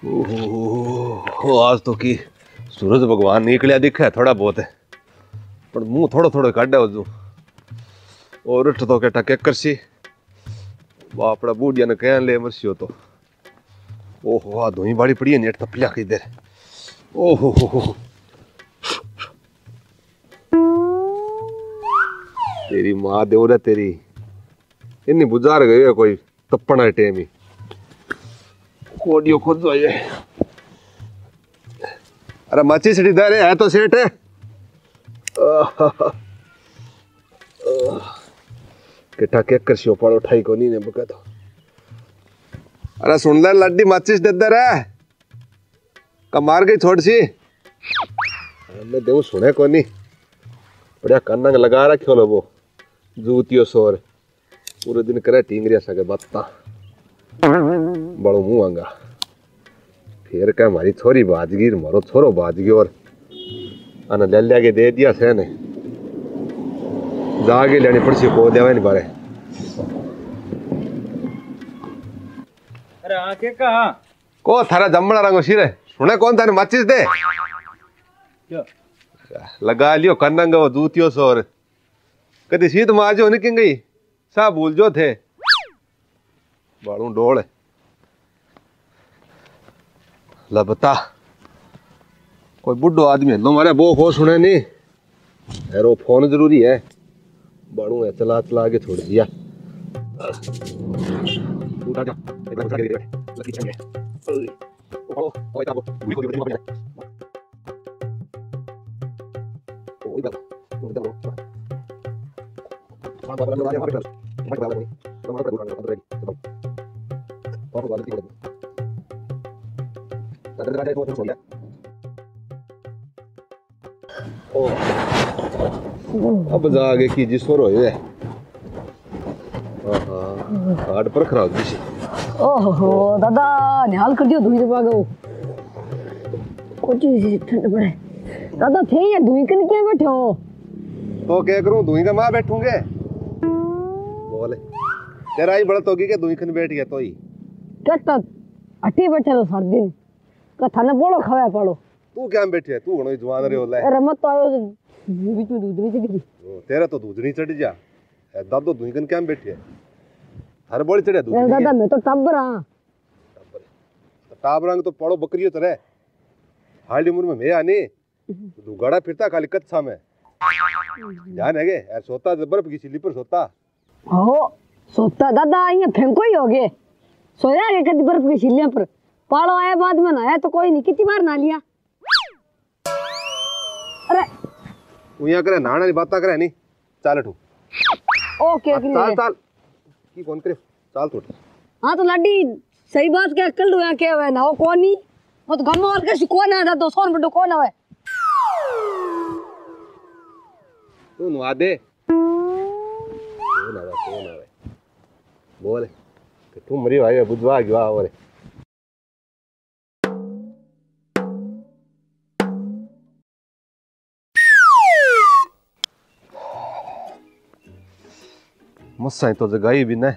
ओहो आज तो की सूरज भगवान निकलिया, दिखा है थोड़ा बहुत है। पर मुँह थोड़ा थोड़ा काढ़ा हो और उठ तो के टके करसी। बापड़ा बूढ़िया ने कह ले मरसियो तो। ओहो, आ धोई बाड़ी पड़ी है नेट तपलिया की देर ओहो, हो हो तेरी माँ देव तेरी। इन्नी बुजार गई है कोई तपना टेम। ही कोडियो खुद ये। अरे मच्छी सिटी दे है तो सेठ? है किटा केक कर शियो पड़ो ठाई को नहीं ने बुका तो। अरे सुन ले, लड्डी माचिस दे दे रे कमार गई छोड़ सी? मैं देव सुने को नहीं। बढ़िया कन्नंग लगा रखियो लो वो जूतियो सोर पूरे दिन करे टींगरिया सके बत्ता। बड़ो मुँह आंगा। फिर क्या हमारी छोरी बाजगी मारो छोरो बाजगी और अन ले लिया के दे दिया से ने। जागे लेनी पड़सी को देवा नहीं बारे। अरे आके कहा? को थारा जमना रंगो सिरे सुने कौन थाने माचिस दे? क्या? लगा लियो कन्नंग वो जूतियो सोर कदी सीध माजो निकल गई? सा भूल जो थे। बाड़ू डोल लबता कोई बुढ़ो आदमी है मारे वो हो सुने नहीं एरो फ़ोन ज़रूरी है बाड़ू है चला चला के छोड़ दिया उठा जा उठा के दे को बाबा लगा दे बाबा नहीं तो कर छोड़ ओ अब जागे की जिस पर होए हार्ड पर खराब जी ओहो दादा निहाल कर दियो धुई दबा गो कुछ ही ठंड पड़े। दादा थे ये धुई कन क्या बैठे हो? तो क्या करूँ दुई का माँ बैठूँगे? बोले तेरा ही बड़ा तोगी के दुई खन बैठ गया तो ही कहता अटी बैठे लो सार दिन। थाने बोलो खवा पड़ो तू क्या बैठे है? तू घणो जवान रे होला अरे मत तो आयो बीच में दूध नहीं चली तेरा तो दूधनी चढ़ जा। दादो दुई खन क्या बैठे है? हर बड़ी चढ़े दूध दादा मैं तो टब्बर हाँ टाब तो पड़ो बकरियो तरह हाली उम्र में मैं आनी तू गड़ा फिरता खाली कच्चा में ध्यान है सोता तो बर्फ़ की सिली पर सोता। हो सोता दादा ये फेंको ही हो गए सोया के कदी बर्फ़ की छिलियाँ पर। पालो आया बाद में नहाया तो कोई नहीं कितनी बार नहा लिया? अरे। यहाँ करे नहाने वाली बात करे नहीं? चाल ठू ओके चाल ओके चाल। की कौन करे? चाल तो हाँ तो लाडी सही बात क्या कल हुआ क्या हुआ ना हो कौन? नहीं वो तो गम और कैसे कौन है दो सौ बड़ो कौन है। तू नुआ दे। कौन आवे कौन आवे बोल। तू मरी भाई बुझवा गया और मस्सा तो जगाई भी न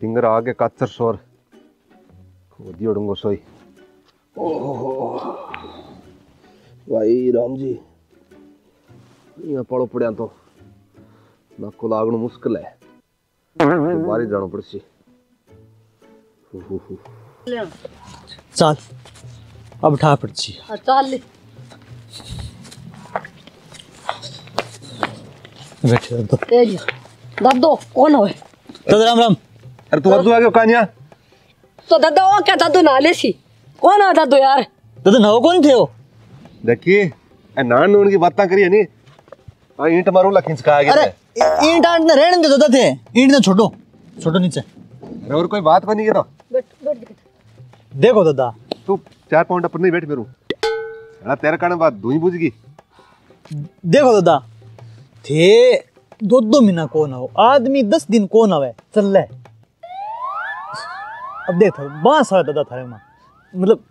टिंगर आगे काचर सोर खोदी उड़ूंगो सोई ओहो भाई राम जी यहाँ पड़ो पड़िया तो नाको लागणो मुश्किल है तो बारी जानो पड़सी हु, हु, हु। चल अब ठा पड़ची चल ले। बैठे तो ए जी। दादो कौन है? दादा राम राम। अरे तू अद्दू आगे कानिया? तो दादा वो क्या? दादो नाले सी। कौन है दादो यार दादा नहो कौन थे हो देखिए ए नान नून की बातें करिए नहीं आ ईंट मारू ला खिंच का आगे अरे ईंट आंट ने रहने दे दादा थे ईंट ने छोटो छोटो नीचे। अरे और कोई बात को नहीं करो बैठ बैठ देखो दादा। तू चार पाउंड पर नहीं बैठ मेरू। अड़ा तेरे कारण बात धुई बुझ गई। देखो दादा। थे दो दो महीना कौन हो आदमी दस दिन कौन आवे? चल ले। अब देख बाँस आवे दादा थारे में। मतलब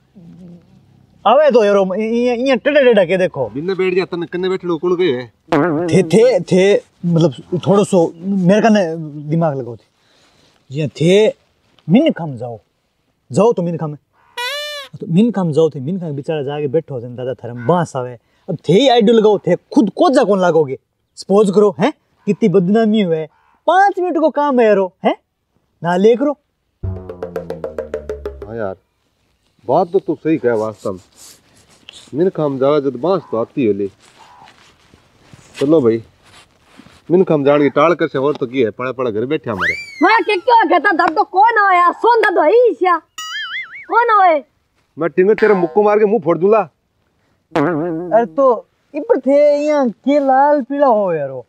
आवे तो यारो ये टेढ़ा टेढ़ा के देखो। बिन्ने बैठ जा तने कन्ने बैठ लो कौन गए थे थे थे मतलब थोड़ो सो मेरे कने दिमाग लगाओ थी। ये थे मिन कम जाओ। जाओ तो मिनखा में तो मिनखा में जाओ थे मिनखा में बेचारा जाके बैठो थे दादा थरम बाँस आवे। अब थे ही आइडियो लगाओ थे खुद कोजा कौन लागोगे? सपोज़ करो हैं? कितनी बदनामी हुए पाँच मिनट को काम है यारो हैं? ना ले करो हाँ यार। बात तो तू सही कह वास्तव में। मिन काम जावा जब बाँस तो आती है ले चलो भाई मिन काम जान की टाल कर से और तो की है पड़ा पड़ा घर बैठे हमारे मैं के क्यों कहता दर्द तो कौन आया? सोन दर्द है ईशा कौन आए मैं टिंगर तेरे मुक्को मार के मुँह फोड़ दूँगा अरे तो इपर थे यहाँ के लाल पीला हो यारो।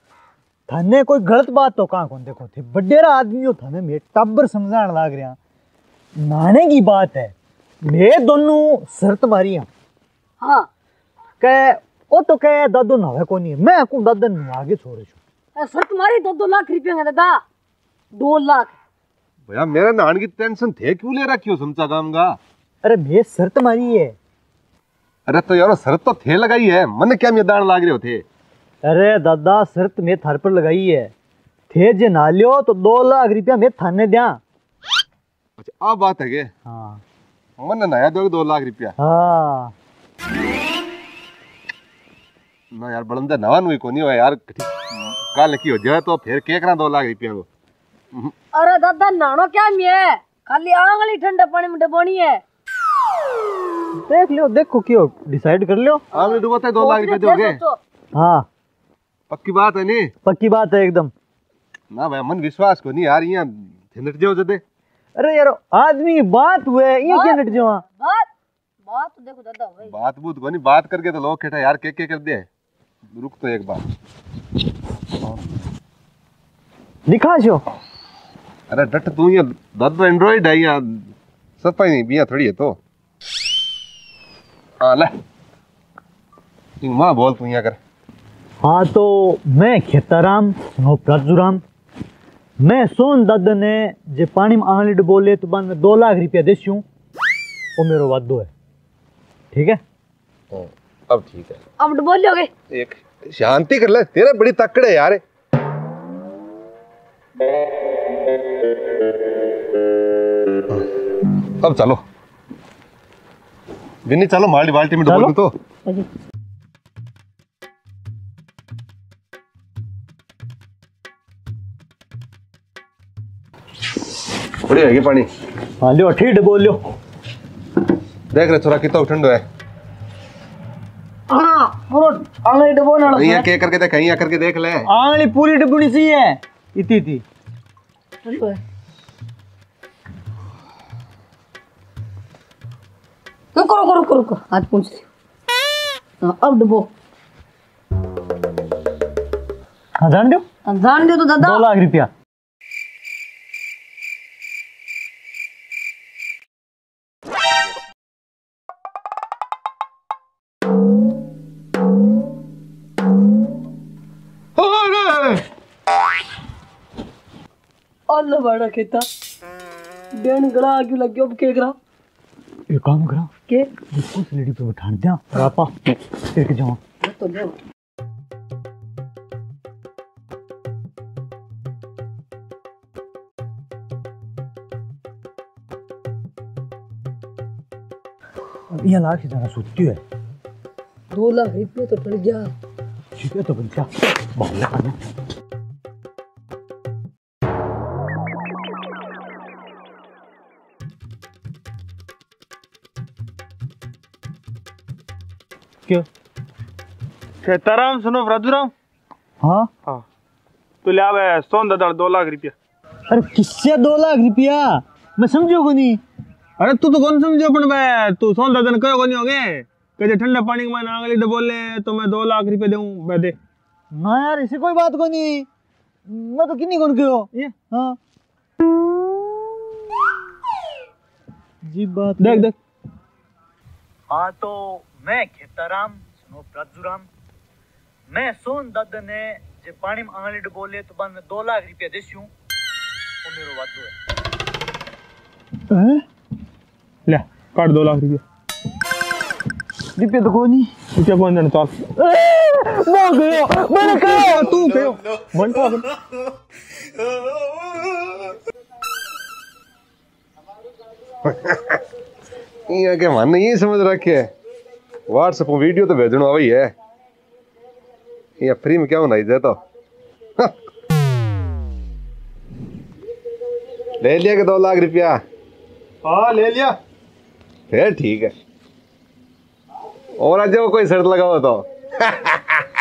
थाने कोई गलत बात तो कहाँ कौन देखो थे? बडेरा आदमी हो थाने में टब्बर समझाने लाग रहा नाने की बात है। मैं दोनों शर्त मारी हैं। हाँ। कह ओ तो कह दादो नहावे को नहीं मैं को दादा नहा के छोड़े छो। ए, सर तुम्हारी दो दो लाख रुपये हैं दादा। दो लाख। भैया मेरा नान की टेंशन थे क्यों ले रखी हो समचा काम का? अरे मैं शर्त मारी है। अरे तो यार शरत तो थे लगाई है। मन क्या मैदान लाग रहे हो थे? अरे दादा शर्त मैं थार पर लगाई है। थे जे ना लियो तो दो लाख रुपया मैं थाने दिया। अच्छा अब बात है के। हाँ। मन नया दोगे दो लाख रुपया। हाँ। ना यार बलंदा नवान हुई को नहीं हो यार कल की हो जाए तो फिर के करा दो लाख रुपया को अरे दादा नानो क्या मैं खाली आंगली ठंडे पानी में डबोनी है। देख लियो देखो क्यों डिसाइड कर लियो। आमने डूबते दो लाख रुपया दोगे? हाँ। पक्की बात है नहीं पक्की बात है एकदम। ना भाई मन विश्वास को नहीं यार यहाँ झंझट जाओ जदे। अरे यार आदमी बात हुए ये क्या नट जावा बात? बात तो देखो दादा भाई। बात बूत को नहीं बात करके तो लोग कहता यार के के कर दे रुक तो एक बार। लिखा छो अरे डट तू ये दद एंड्रॉइड है यहाँ सफ़ाई नहीं बिया थोड़ी है तो। हाँ ले। इन माँ बोल तू यहाँ कर हाँ तो मैं खेताराम नो प्राजुराम मैं सोन दादा ने जे पानी में आंगली बोले तो बाद में दो लाख रुपया देस्यूं वो मेरो वादो है। ठीक है? अब ठीक है। अब बोलोगे एक शांति कर ले तेरा बड़ी तकड़ है यार। अब चलो। बिन्नी चलो माल्टी बाल्टी में डबोल तो बढ़िया है पानी। हाँ लियो ठीक बोल लियो। देख रहे थोड़ा कितना ठंडो है। हाँ पूरा आंगली डबोना यहाँ के करके देख यहाँ करके देख ले। आंगली पूरी डबुनी सी है। इतनी थी। रुको रुको रुको रुको हाथ पूछ हाँ, अब डबो हाँ जान दो जान दो तो दादा। दो लाख रुपया। अल्लाह बड़ा खेता। बेन गला क्यों लग गया अब के करा? ये काम करा। के? उस लेडी पे बैठान दिया रापा टिक जाओ। तो ले यहाँ लाख से जाना सोचती है। दो लाख रुपये तो पड़ गया। ठीक है तो बच्चा बहुत लगा क्यों? खेताराम सुनो राजूराम हाँ? हाँ। तो ले आवे सोन दादा दो लाख रुपया। अरे किससे दो लाख रुपया? मैं समझो को नहीं। अरे तू तो कौन समझो अपन बे? तू सोन दादा ने कहो को नहीं होगे कहते ठंडे पानी के मैं आंगली डबोल ले तो मैं दो लाख रुपए दूँ बे दे। ना यार ऐसी कोई बात को नहीं मैं तो किन्हीं कौन क्यों? ये। हाँ। जी बात देख देख। हाँ तो मैं खेताराम सुनो प्राजुराम मैं सोन दादा ने जे पानी में आंगली डबोले तो बाद दो लाख रुपया देस्यूं। वो मेरो वादो है। ले काट दो लाख रुपया। रुपया तो कोई नहीं रुपया कौन देना चल मैं गयो मैंने कहा तू कहो मन को ये के मन ये समझ रखे व्हाट्सएप वीडियो तो भेजनो वही है। या फ्री में क्या बनाई दे तो ले लिया के दो लाख रुपया? हाँ ले लिया। फिर ठीक है। और आज कोई शर्त लगाओ तो।